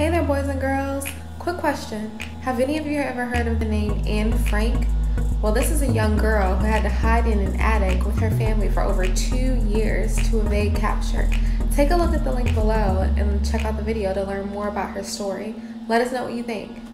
Hey there, boys and girls. Quick question Have any of you ever heard of the name Anne Frank? Well, this is a young girl who had to hide in an attic with her family for over two years to evade capture. Take a look at the link below and check out the video to learn more about her story. Let us know what you think.